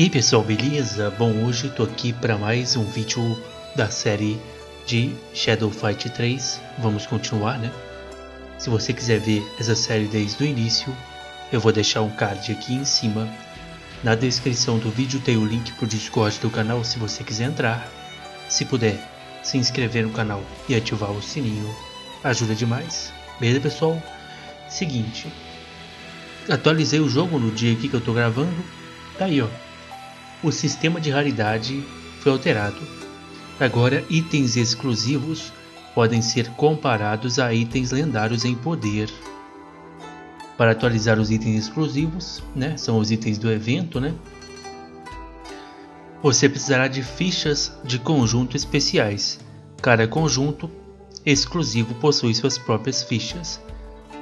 E aí pessoal, beleza? Bom, hoje tô aqui para mais um vídeo da série de Shadow Fight 3. Vamos continuar, né? Se você quiser ver essa série desde o início, eu vou deixar um card aqui em cima. Na descrição do vídeo tem o link pro Discord do canal se você quiser entrar. Se puder, se inscrever no canal e ativar o sininho, ajuda demais. Beleza pessoal? Seguinte, atualizei o jogo no dia que eu tô gravando. Tá aí ó, o sistema de raridade foi alterado. Agora, itens exclusivos podem ser comparados a itens lendários em poder. Para atualizar os itens exclusivos, né, são os itens do evento, né, você precisará de fichas de conjunto especiais. Cada conjunto exclusivo possui suas próprias fichas.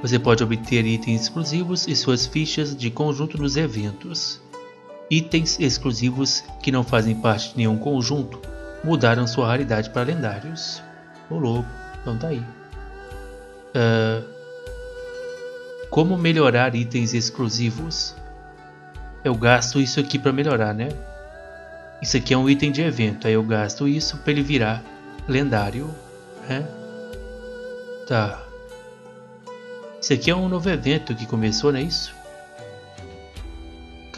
Você pode obter itens exclusivos e suas fichas de conjunto nos eventos. Itens exclusivos que não fazem parte de nenhum conjunto mudaram sua raridade para lendários. O logo, então tá aí. Uh, como melhorar itens exclusivos? Eu gasto isso aqui para melhorar, né? Isso aqui é um item de evento, aí eu gasto isso para ele virar lendário, né? Tá. Isso aqui é um novo evento que começou, não é isso?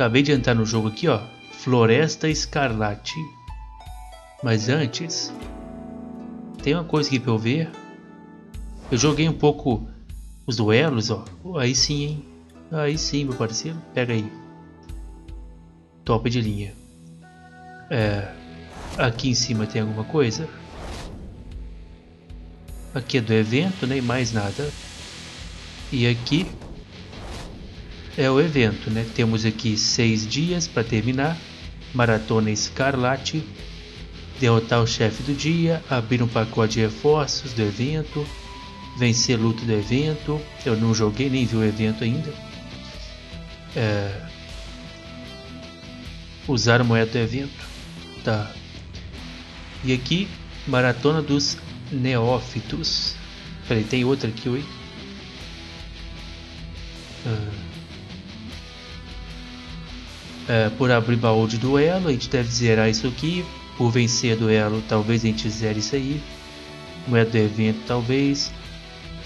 Acabei de entrar no jogo aqui, ó. Floresta Escarlate. Mas antes, tem uma coisa aqui pra eu ver. Eu joguei um pouco os duelos, ó. Aí sim, hein. Aí sim, meu parceiro. Pega aí. Top de linha. É, aqui em cima tem alguma coisa. Aqui é do evento, nem né? mais nada. E aqui é o evento, né? Temos aqui seis dias para terminar. Maratona Escarlate. Derrotar o chefe do dia. Abrir um pacote de reforços do evento. Vencer luta do evento. Eu não joguei nem vi o evento ainda. É... Usar a moeda do evento. Tá. E aqui, Maratona dos Neófitos. Peraí, tem outra aqui, oi? Ah. É, por abrir baú de duelo, a gente deve zerar isso aqui. Por vencer duelo, talvez a gente zere isso aí. Moeda do evento, talvez.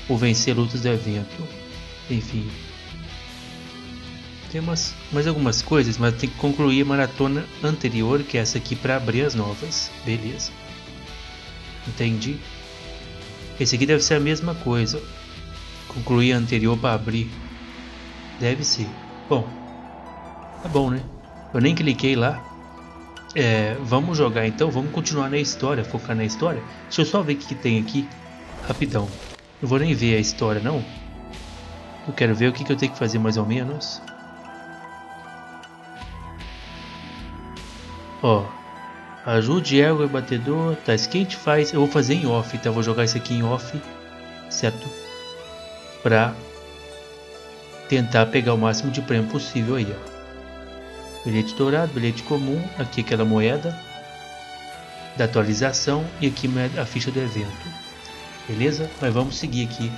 Por vencer lutas do evento. Enfim. Tem umas, mais algumas coisas, mas tem que concluir a maratona anterior, que é essa aqui, para abrir as novas. Beleza. Entendi. Esse aqui deve ser a mesma coisa. Concluir a anterior para abrir. Deve ser. Bom, tá bom, né? Eu nem cliquei lá. É, vamos jogar então, vamos continuar na história, focar na história. Deixa eu só ver o que, que tem aqui, rapidão. Não vou nem ver a história não. Eu quero ver o que, que eu tenho que fazer mais ou menos. Ó, ajude ego e batedor. Tá, gente faz, eu vou fazer em off, tá? vou jogar isso aqui em off, certo? Pra tentar pegar o máximo de prêmio possível aí, ó. Bilhete dourado, bilhete comum, aqui aquela moeda da atualização e aqui a ficha do evento. Beleza? Mas vamos seguir aqui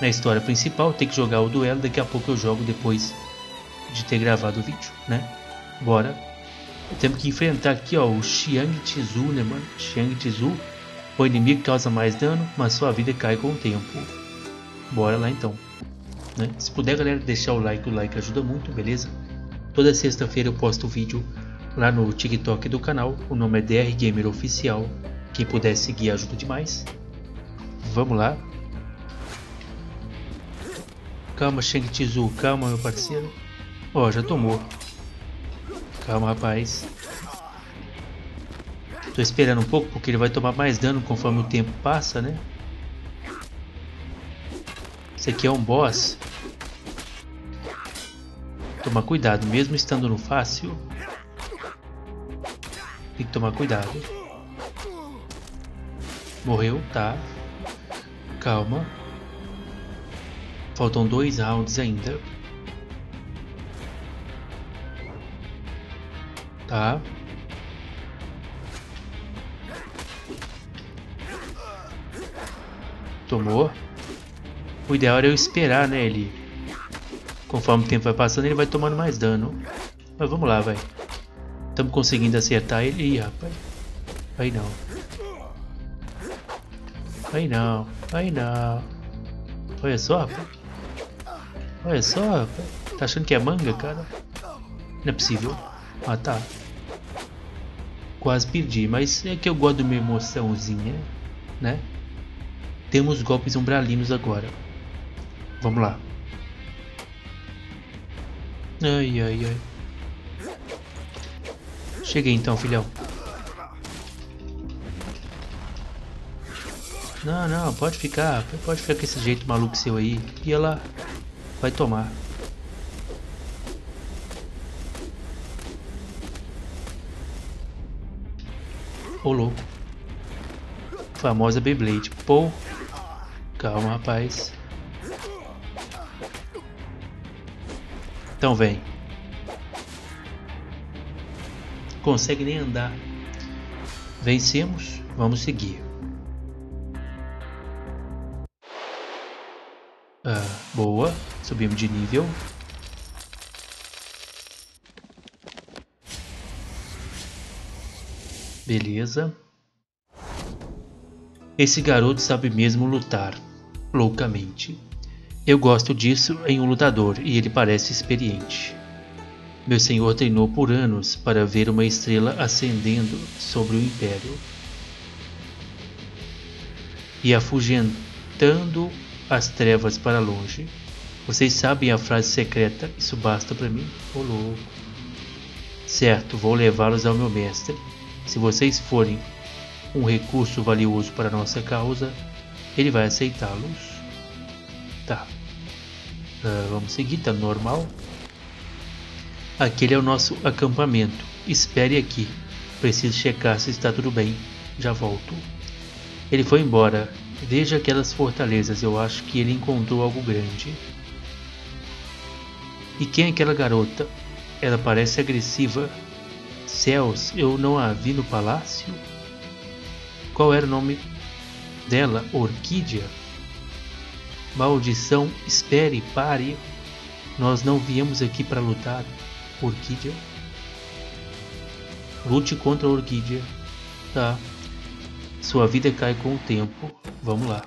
na história principal, tem que jogar o duelo, daqui a pouco eu jogo depois de ter gravado o vídeo, né? Bora. Temos que enfrentar aqui ó, o Xiang Tizu, né mano? Xiang Tizu, o inimigo causa mais dano, mas sua vida cai com o tempo. Bora lá então. Né? Se puder galera deixar o like, o like ajuda muito, beleza? Toda sexta-feira eu posto vídeo lá no TikTok do canal. O nome é DR Gamer Oficial. Quem puder seguir ajuda demais. Vamos lá. Calma, Shang Tzu. Calma, meu parceiro. Ó, oh, já tomou. Calma, rapaz. Tô esperando um pouco porque ele vai tomar mais dano conforme o tempo passa, né? Esse aqui é um boss Tomar cuidado, mesmo estando no fácil. Tem que tomar cuidado. Morreu, tá. Calma. Faltam dois rounds ainda. Tá. Tomou. O ideal era eu esperar, né, ele Conforme o tempo vai passando, ele vai tomando mais dano. Mas vamos lá, vai. Estamos conseguindo acertar ele. Ih, rapaz. Aí não. Aí não. Aí não. Olha só, rapaz. Olha só, rapaz. Tá achando que é manga, cara? Não é possível. Ah, tá. Quase perdi, mas é que eu gosto de uma emoçãozinha, né? Temos golpes umbralinos agora. Vamos lá. Ai, ai, ai. Cheguei então, filhão. Não, não, pode ficar. Pode ficar com esse jeito maluco seu aí. E ela vai tomar. Ô louco. Famosa Beyblade. Pô. Calma, rapaz. Então vem. Consegue nem andar. Vencemos. Vamos seguir. Ah, boa. Subimos de nível. Beleza. Esse garoto sabe mesmo lutar, loucamente. Eu gosto disso em um lutador e ele parece experiente. Meu senhor treinou por anos para ver uma estrela ascendendo sobre o império e afugentando as trevas para longe. Vocês sabem a frase secreta, isso basta para mim? Ô louco. Certo, vou levá-los ao meu mestre. Se vocês forem um recurso valioso para nossa causa, ele vai aceitá-los. Tá. Uh, vamos seguir, tá normal. Aquele é o nosso acampamento. Espere aqui. Preciso checar se está tudo bem. Já volto. Ele foi embora. Veja aquelas fortalezas. Eu acho que ele encontrou algo grande. E quem é aquela garota? Ela parece agressiva. Céus, eu não a vi no palácio? Qual era o nome dela? Orquídea? Maldição, espere, pare. Nós não viemos aqui para lutar. Orquídea. Lute contra a Orquídea. Tá. Sua vida cai com o tempo. Vamos lá.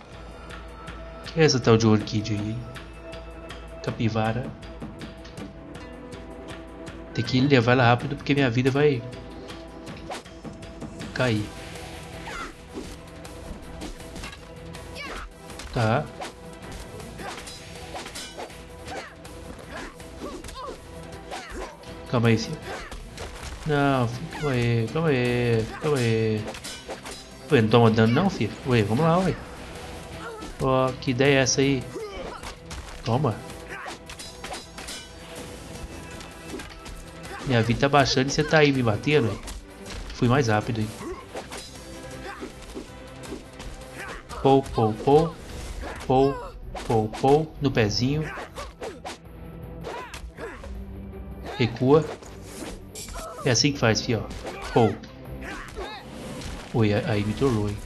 Que é essa tal de Orquídea aí? Capivara. Tem que levar ela rápido porque minha vida vai cair. Tá. Calma aí, filho. Não, filho, calma aí, calma aí, calma aí. Ué, não toma dano não, filho? Ué, vamos lá, ué. Ó, que ideia é essa aí? Toma. Minha vida tá baixando e você tá aí me batendo, ué. Fui mais rápido, hein. Pou, pou, pou. Pou, pou, pou. No pezinho. Recua. É assim que faz, fio. Pou. Oi, aí me trollou, hein.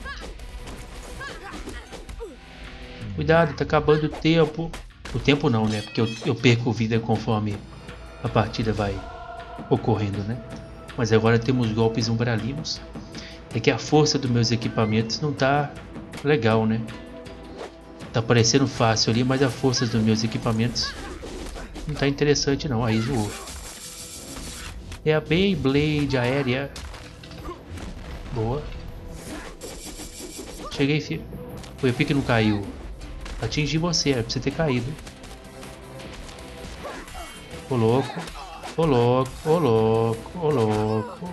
Cuidado, tá acabando o tempo. O tempo não, né? Porque eu, eu perco vida conforme a partida vai ocorrendo, né? Mas agora temos golpes umbralinos. É que a força dos meus equipamentos não tá legal, né? Tá parecendo fácil ali, mas a força dos meus equipamentos não tá interessante não. Aí zoou. É a Beyblade aérea. Boa. Cheguei, filho. O pique não caiu. Atingi você, era pra você ter caído. Ô louco. Ô louco, ô louco, ô louco.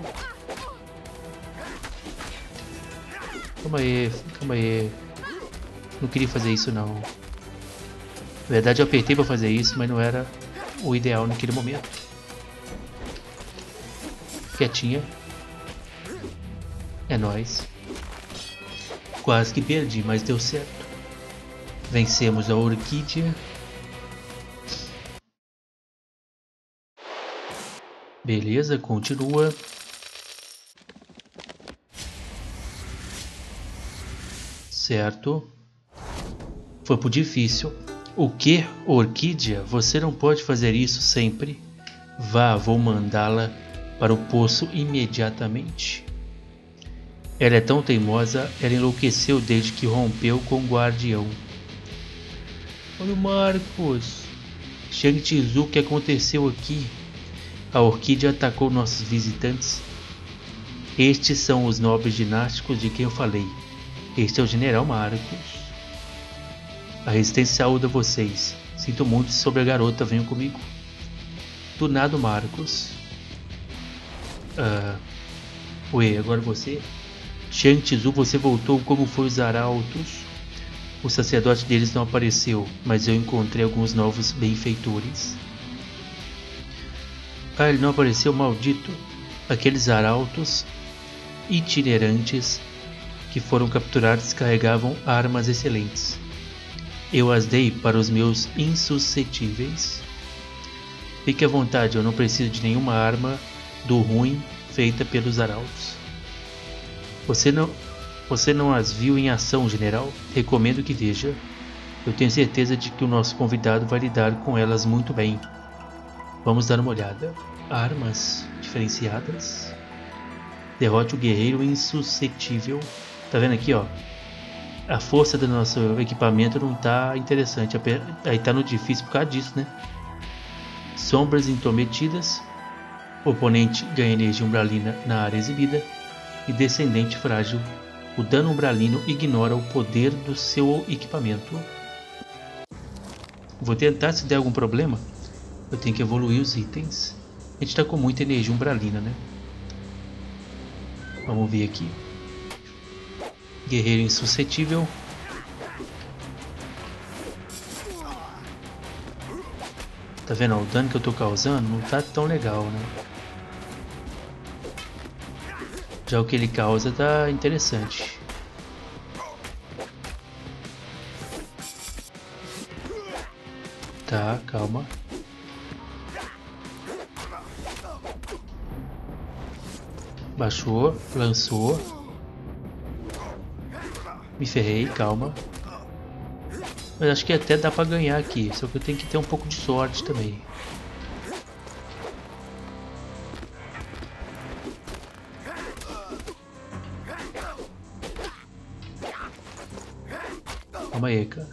Calma aí, calma aí. Não queria fazer isso não. Na verdade eu apertei pra fazer isso, mas não era o ideal naquele momento quietinha. É nóis. Quase que perdi, mas deu certo. Vencemos a Orquídea. Beleza, continua. Certo. Foi pro difícil. O que, Orquídea? Você não pode fazer isso sempre. Vá, vou mandá-la para o poço imediatamente. Ela é tão teimosa, ela enlouqueceu desde que rompeu com o guardião. Olha o Marcos! Shang Tzu, o que aconteceu aqui? A orquídea atacou nossos visitantes. Estes são os nobres dinásticos de quem eu falei. Este é o General Marcos. A resistência saúda vocês. Sinto muito sobre a garota, venham comigo. Do nada, Marcos. Uh, agora você? Shang Tzu, você voltou como foi os arautos? O sacerdote deles não apareceu, mas eu encontrei alguns novos benfeitores. Ah, ele não apareceu, maldito! Aqueles arautos itinerantes que foram capturados carregavam armas excelentes. Eu as dei para os meus insuscetíveis. Fique à vontade, eu não preciso de nenhuma arma do ruim feita pelos arautos. Você não, você não as viu em ação, general? Recomendo que veja. Eu tenho certeza de que o nosso convidado vai lidar com elas muito bem. Vamos dar uma olhada. Armas diferenciadas. Derrote o guerreiro insuscetível. Tá vendo aqui, ó? A força do nosso equipamento não tá interessante. Aí tá no difícil por causa disso, né? Sombras intrometidas. Oponente ganha energia umbralina na área exibida. E descendente frágil. O dano umbralino ignora o poder do seu equipamento. Vou tentar se der algum problema. Eu tenho que evoluir os itens. A gente está com muita energia umbralina, né? Vamos ver aqui. Guerreiro insuscetível. Tá vendo? O dano que eu tô causando não tá tão legal, né? Já o que ele causa tá interessante. Tá, calma. Baixou, lançou. Me ferrei, calma. Mas acho que até dá pra ganhar aqui, só que eu tenho que ter um pouco de sorte também. Calma aí, cara.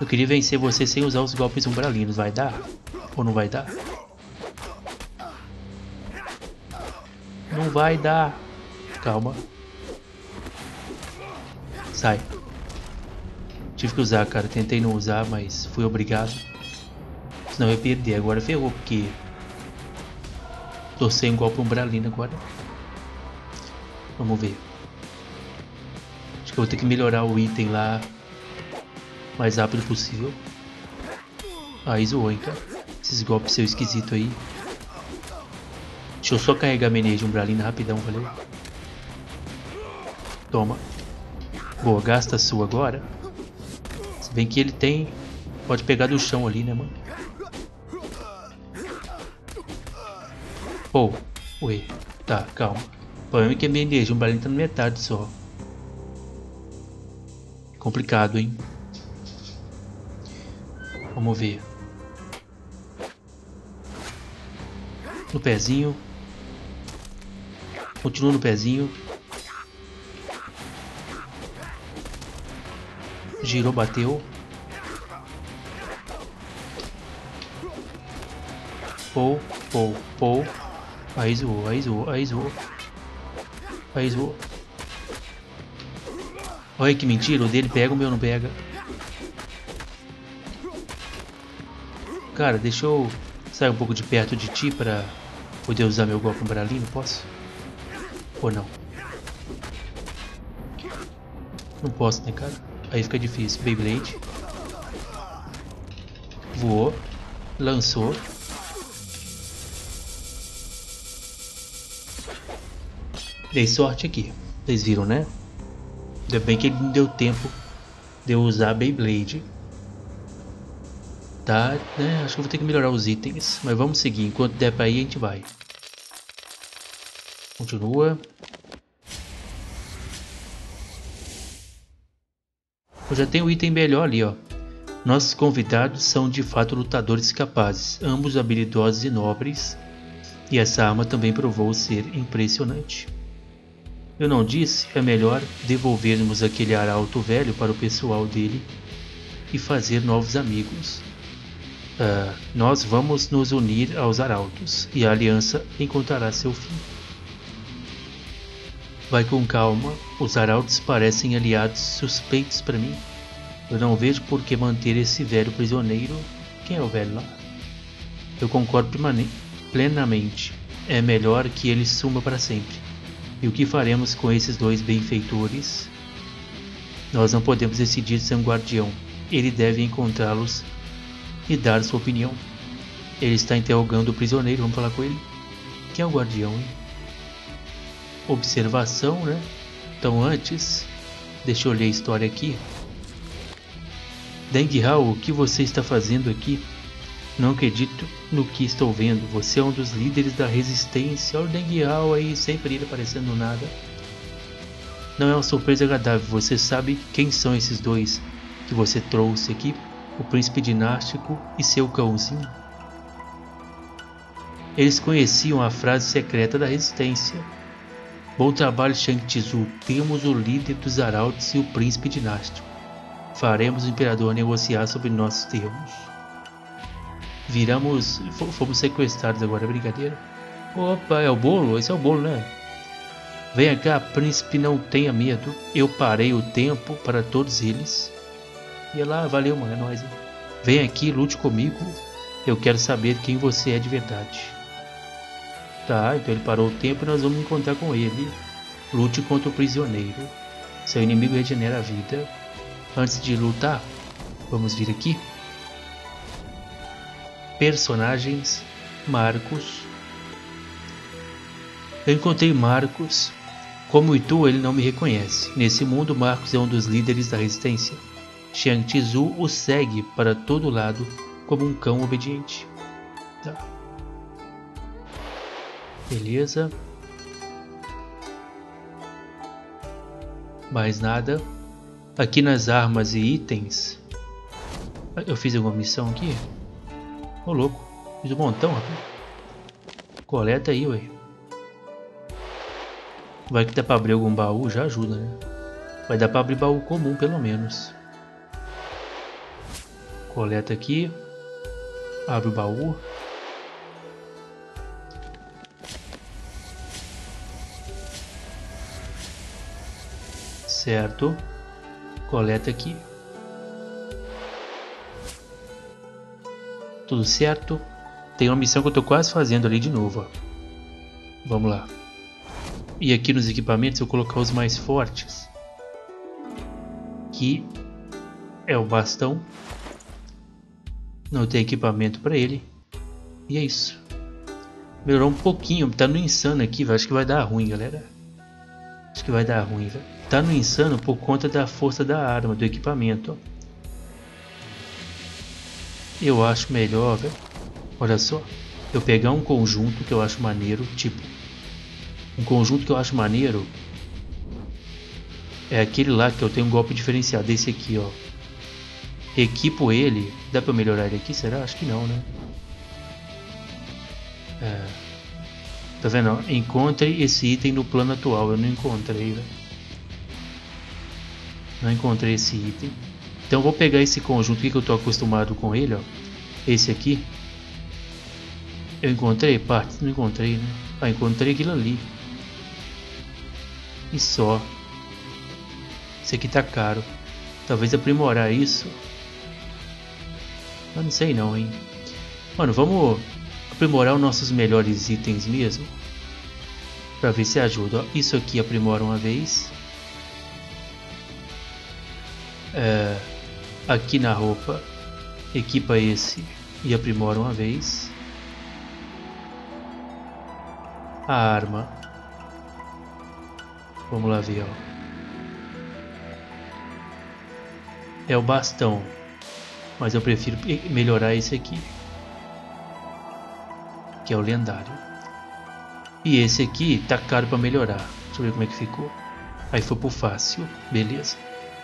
Eu queria vencer você sem usar os golpes umbralinos, vai dar? Ou não vai dar? Não vai dar. Calma. Sai. Tive que usar, cara. Tentei não usar, mas fui obrigado. Senão eu ia perder. Agora ferrou, porque... Tô sem golpe umbralino agora. Vamos ver. Eu vou ter que melhorar o item lá mais rápido possível. Aí zoou, hein, cara. Esses golpes seu esquisito aí. Deixa eu só carregar minha energia umbralina rapidão, valeu? Toma. Boa, gasta a sua agora. Se bem que ele tem... Pode pegar do chão ali, né, mano? Pô, oh, ué. Tá, calma. O problema é que a minha energia umbralina tá na metade só. Complicado, hein? Vamos ver. No pezinho. Continua no pezinho. Girou, bateu. Pou, pou, pou. Aí zoou, aí zoou, aí zoou. Aí zoou. Olha que mentira, o dele pega, o meu não pega. Cara, deixa eu sair um pouco de perto de ti pra poder usar meu golpe umbralino, posso? Ou não? Não posso, né, cara? Aí fica difícil. Beyblade. Voou. Lançou. Dei sorte aqui. Vocês viram, né? Ainda bem que ele não deu tempo de eu usar Beyblade. Tá, né? Acho que vou ter que melhorar os itens. Mas vamos seguir. Enquanto der pra ir, a gente vai. Continua. Eu já tenho um item melhor ali, ó. Nossos convidados são de fato lutadores capazes, ambos habilidosos e nobres, e essa arma também provou ser impressionante. Eu não disse, é melhor devolvermos aquele arauto velho para o pessoal dele e fazer novos amigos. Uh, nós vamos nos unir aos arautos e a aliança encontrará seu fim. Vai com calma, os arautos parecem aliados suspeitos para mim. Eu não vejo por que manter esse velho prisioneiro. Quem é o velho lá? Eu concordo plenamente. É melhor que ele suma para sempre. E o que faremos com esses dois benfeitores? Nós não podemos decidir sem um guardião. Ele deve encontrá-los e dar sua opinião. Ele está interrogando o prisioneiro, vamos falar com ele. Quem é o guardião, hein? Observação, né? Então antes, deixa eu ler a história aqui. Deng Hao, o que você está fazendo aqui? Não acredito no que estou vendo. Você é um dos líderes da resistência. Olha o Deng Hao aí, sempre ele aparecendo no nada. Não é uma surpresa agradável. Você sabe quem são esses dois que você trouxe aqui? O príncipe dinástico e seu cãozinho? Eles conheciam a frase secreta da resistência. Bom trabalho, Shang Tzu. Temos o líder dos arautos e o príncipe dinástico. Faremos o imperador negociar sobre nossos termos. Viramos. Fomos sequestrados agora, é brincadeira. Opa, é o bolo? Esse é o bolo, né? Venha cá, príncipe, não tenha medo. Eu parei o tempo para todos eles. E lá, valeu, mano, é nóis. Hein? Vem aqui, lute comigo. Eu quero saber quem você é de verdade. Tá, então ele parou o tempo e nós vamos encontrar com ele. Lute contra o prisioneiro. Seu inimigo regenera a vida. Antes de lutar, vamos vir aqui. Personagens Marcos. Eu encontrei Marcos. Como e tu, ele não me reconhece. Nesse mundo, Marcos é um dos líderes da resistência. Xiang Tzu o segue para todo lado como um cão obediente. Tá. Beleza. Mais nada. Aqui nas armas e itens. Eu fiz alguma missão aqui? Ô louco, fiz um montão, rapaz. Coleta aí, ué. Vai que dá pra abrir algum baú, já ajuda, né? Vai dar pra abrir baú comum, pelo menos. Coleta aqui. Abre o baú. Certo coleta aqui. Tudo certo. Tem uma missão que eu estou quase fazendo ali de novo. Ó. Vamos lá. E aqui nos equipamentos eu colocar os mais fortes. Que é o bastão. Não tem equipamento para ele. E é isso. Melhorou um pouquinho. Tá no insano aqui, Acho que vai dar ruim, galera. Acho que vai dar ruim, velho. Tá no insano por conta da força da arma, do equipamento. Eu acho melhor, velho. Olha só. Eu pegar um conjunto que eu acho maneiro, tipo. Um conjunto que eu acho maneiro. É aquele lá que eu tenho um golpe diferenciado. Esse aqui, ó. Equipo ele. Dá pra melhorar ele aqui? Será? Acho que não, né? É. Tá vendo? Encontre esse item no plano atual. Eu não encontrei, velho. Não encontrei esse item. Então vou pegar esse conjunto aqui que eu estou acostumado com ele, ó. Esse aqui. Eu encontrei partes? Não encontrei, né? Ah, encontrei aquilo ali. E só. Esse aqui tá caro. Talvez aprimorar isso. Eu não sei não, hein. Mano, vamos aprimorar os nossos melhores itens mesmo. Pra ver se ajuda. Isso aqui aprimora uma vez é, aqui na roupa, equipa esse e aprimora uma vez. A arma. Vamos lá ver, ó. É o bastão, mas eu prefiro melhorar esse aqui, que é o lendário. E esse aqui tá caro para melhorar. Deixa eu ver como é que ficou. Aí foi pro fácil, beleza.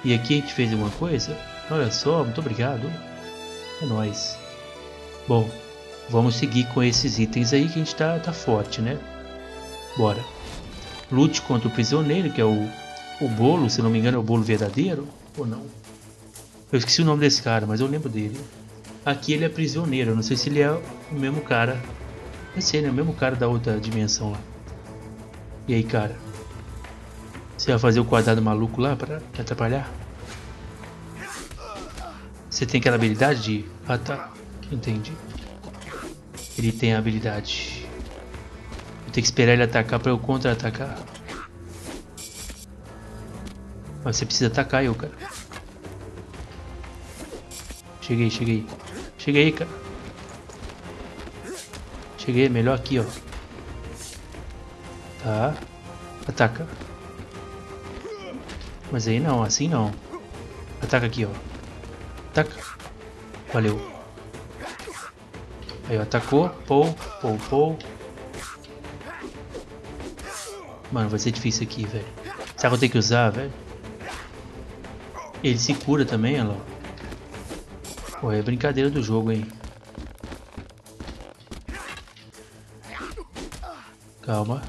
E aqui a gente fez alguma coisa? Olha só, muito obrigado. É nóis. Bom, vamos seguir com esses itens aí que a gente tá, tá forte, né? Bora. Lute contra o prisioneiro, que é o, o bolo, se não me engano é o bolo verdadeiro, ou não? Eu esqueci o nome desse cara, mas eu lembro dele. Aqui ele é prisioneiro, eu não sei se ele é o mesmo cara. Vai ser, né? O mesmo cara da outra dimensão lá. E aí, cara? Você vai fazer o quadrado maluco lá pra atrapalhar? Você tem aquela habilidade de... Ah, tá. Entendi. Ele tem a habilidade. Vou ter que esperar ele atacar pra eu contra-atacar. Mas você precisa atacar eu, cara. Cheguei, cheguei. Cheguei, cara. Cheguei, melhor aqui, ó. Tá. Ataca. Mas aí não, assim não. Ataca aqui, ó. Ataca. Valeu. Aí, atacou. Pou, pou, pou. Mano, vai ser difícil aqui, velho. Será que eu tenho que usar, velho? Ele se cura também, olha lá. Pô, é brincadeira do jogo, hein? Calma.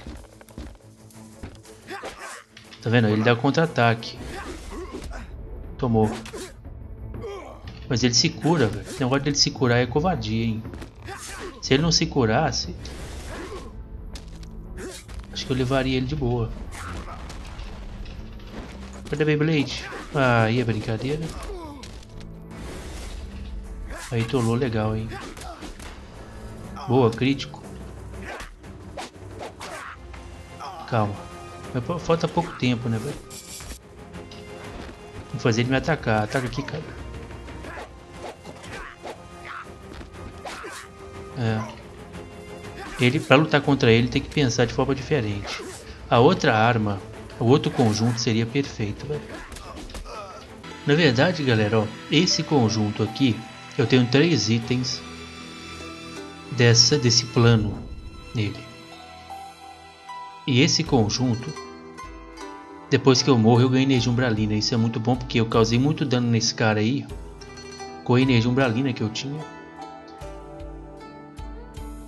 Tá vendo? Ele dá contra-ataque. Tomou. Mas ele se cura, velho. O negócio dele se curar é covardia, hein? Se ele não se curasse... Acho que eu levaria ele de boa. Cadê Beyblade? Ah, aí é brincadeira. Aí tolou legal, hein? Boa, crítico. Calma. Falta pouco tempo, né, velho? Vou fazer ele me atacar. Ataca aqui, cara. É. Ele, pra lutar contra ele, tem que pensar de forma diferente. A outra arma, o outro conjunto seria perfeito, velho. Na verdade, galera, ó, esse conjunto aqui eu tenho três itens dessa desse plano nele. E esse conjunto, depois que eu morro, eu ganho energia umbralina. Isso é muito bom porque eu causei muito dano nesse cara aí com a energia umbralina que eu tinha.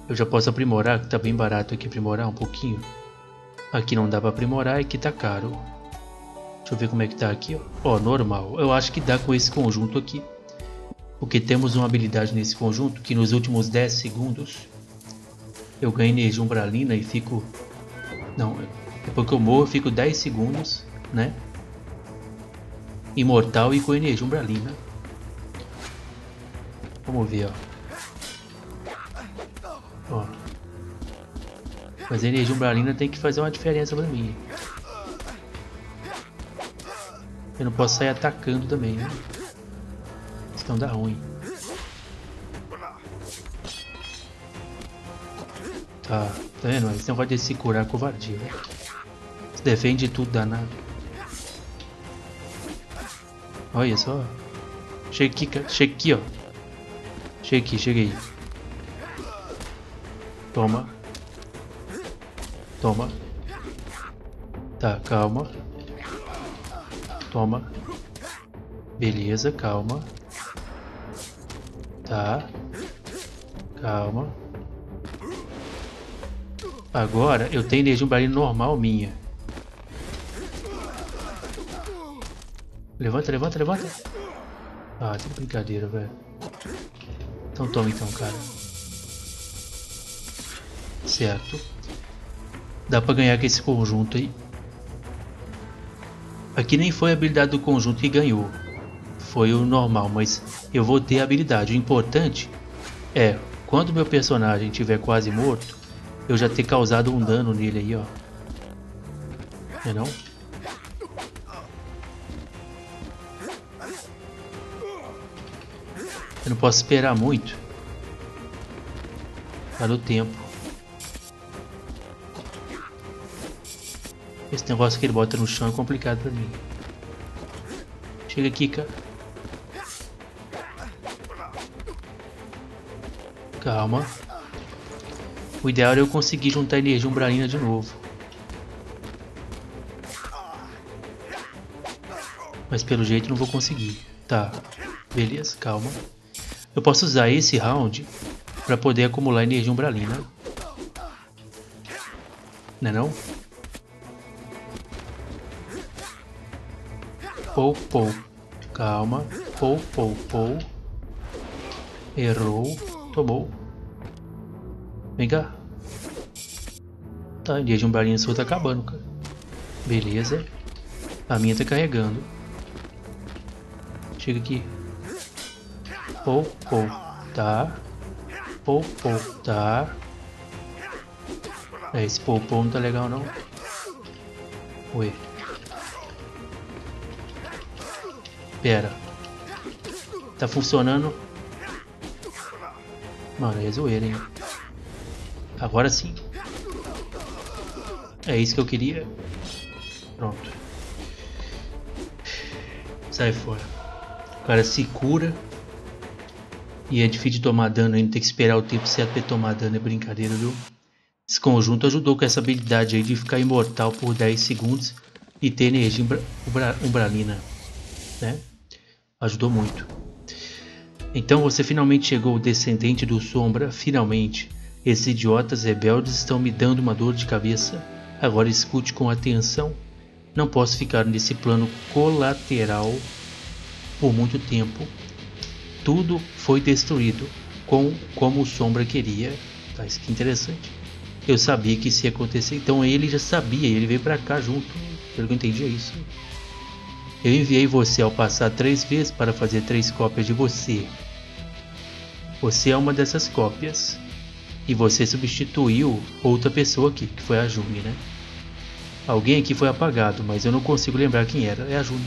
Eu já posso aprimorar, que tá bem barato aqui aprimorar um pouquinho. Aqui não dá para aprimorar e aqui tá caro. Deixa eu ver como é que tá aqui, ó. Ó, normal. Eu acho que dá com esse conjunto aqui. Porque temos uma habilidade nesse conjunto que nos últimos 10 segundos eu ganho energia umbralina e fico... Não, depois que eu morro eu fico 10 segundos, né? Imortal e com energia umbralina. Vamos ver, ó. Ó. Mas a energia umbralina tem que fazer uma diferença pra mim. Eu não posso sair atacando também, né? Senão dá ruim. Tá, tá vendo? Esse negócio de se curar é covardia, né? Se defende tudo danado. Olha só. Chega aqui, chega aqui, ó. Chega aqui, chega aí. Toma. Toma. Tá, calma. Toma. Beleza, calma. Tá. Calma. Agora eu tenho energia umbralina normal minha. Levanta, levanta, levanta. Ah, que brincadeira, velho. Então toma então, cara. Certo. Dá pra ganhar com esse conjunto aí. Aqui nem foi a habilidade do conjunto que ganhou foi o normal, mas eu vou ter habilidade. O importante é, quando meu personagem estiver quase morto, eu já ter causado um dano nele aí, ó. Não é não? Eu não posso esperar muito. Tá no tempo. Esse negócio que ele bota no chão é complicado pra mim. Chega aqui, cara. Calma. O ideal é eu conseguir juntar energia umbralina de novo. Mas pelo jeito não vou conseguir. Tá, beleza, calma. Eu posso usar esse round para poder acumular energia umbralina. Não é não? Pou, pou. Calma. Pou, pou, pou. Errou. Tomou. Vem cá. Tá, energia umbralina sua tá acabando, cara. Beleza. A minha tá carregando. Chega aqui. Pou, pou. Tá. Pou, pou. Tá. É, esse pou, pou não tá legal não. Ué. Pera. Tá funcionando. Mano, é zoeira, hein? Agora sim. É isso que eu queria. Pronto. Sai fora. O cara se cura. E é difícil de tomar dano ainda. Tem que esperar o tempo certo pra tomar dano. É brincadeira, viu? Esse conjunto ajudou com essa habilidade aí de ficar imortal por 10 segundos. E ter energia umbra umbralina. Né? Ajudou muito. Então você finalmente chegou, descendente do Sombra. Finalmente. Esses idiotas rebeldes estão me dando uma dor de cabeça. Agora escute com atenção. Não posso ficar nesse plano colateral por muito tempo. Tudo foi destruído com, como o Sombra queria. Tá, isso que interessante. Eu sabia que isso ia acontecer, então ele já sabia, ele veio para cá junto. Pelo que eu entendi é isso. Eu enviei você ao passar três vezes para fazer três cópias de você. Você é uma dessas cópias. E você substituiu outra pessoa aqui, que foi a Juni, né? Alguém aqui foi apagado, mas eu não consigo lembrar quem era. É a Juni.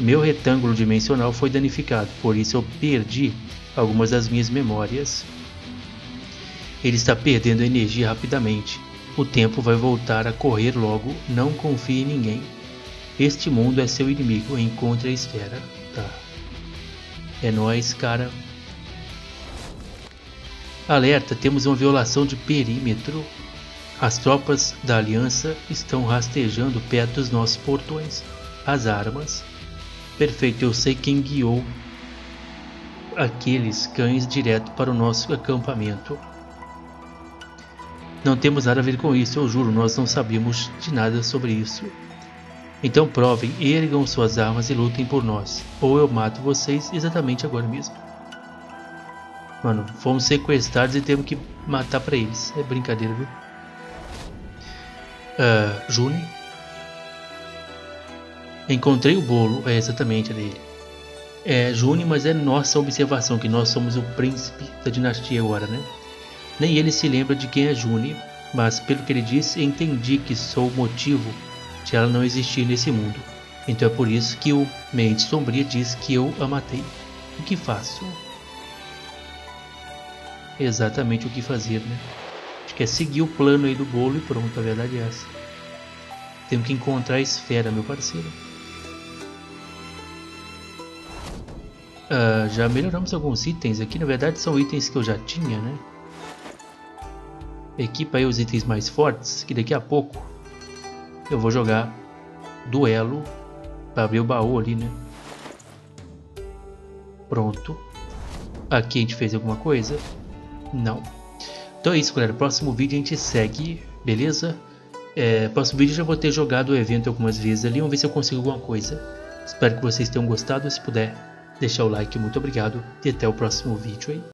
Meu retângulo dimensional foi danificado, por isso eu perdi algumas das minhas memórias. Ele está perdendo energia rapidamente. O tempo vai voltar a correr logo. Não confie em ninguém. Este mundo é seu inimigo. Encontre a esfera. Tá. É nóis, cara. Alerta, temos uma violação de perímetro. As tropas da aliança estão rastejando perto dos nossos portões. As armas. Perfeito, eu sei quem guiou aqueles cães direto para o nosso acampamento. Não temos nada a ver com isso, eu juro, nós não sabíamos de nada sobre isso. Então provem, ergam suas armas e lutem por nós, ou eu mato vocês exatamente agora mesmo. Mano, fomos sequestrados e temos que matar pra eles. É brincadeira, viu? Uh, Juni. Encontrei o bolo. É exatamente dele. É Juni, mas é nossa observação que nós somos o príncipe da dinastia agora, né? Nem ele se lembra de quem é Juni, mas pelo que ele disse, entendi que sou o motivo de ela não existir nesse mundo. Então é por isso que o Mente Sombria diz que eu a matei. O que faço? exatamente o que fazer, né? Acho que é seguir o plano aí do bolo e pronto, a verdade é essa. Temos que encontrar a esfera, meu parceiro. Uh, já melhoramos alguns itens aqui, na verdade são itens que eu já tinha, né? Equipa aí os itens mais fortes, que daqui a pouco eu vou jogar duelo para abrir o baú ali, né? Pronto. Aqui a gente fez alguma coisa. Não. Então é isso, galera. Próximo vídeo a gente segue, beleza? É, próximo vídeo eu já vou ter jogado o evento algumas vezes ali. Vamos ver se eu consigo alguma coisa. Espero que vocês tenham gostado. Se puder, deixar o like. Muito obrigado. E até o próximo vídeo aí.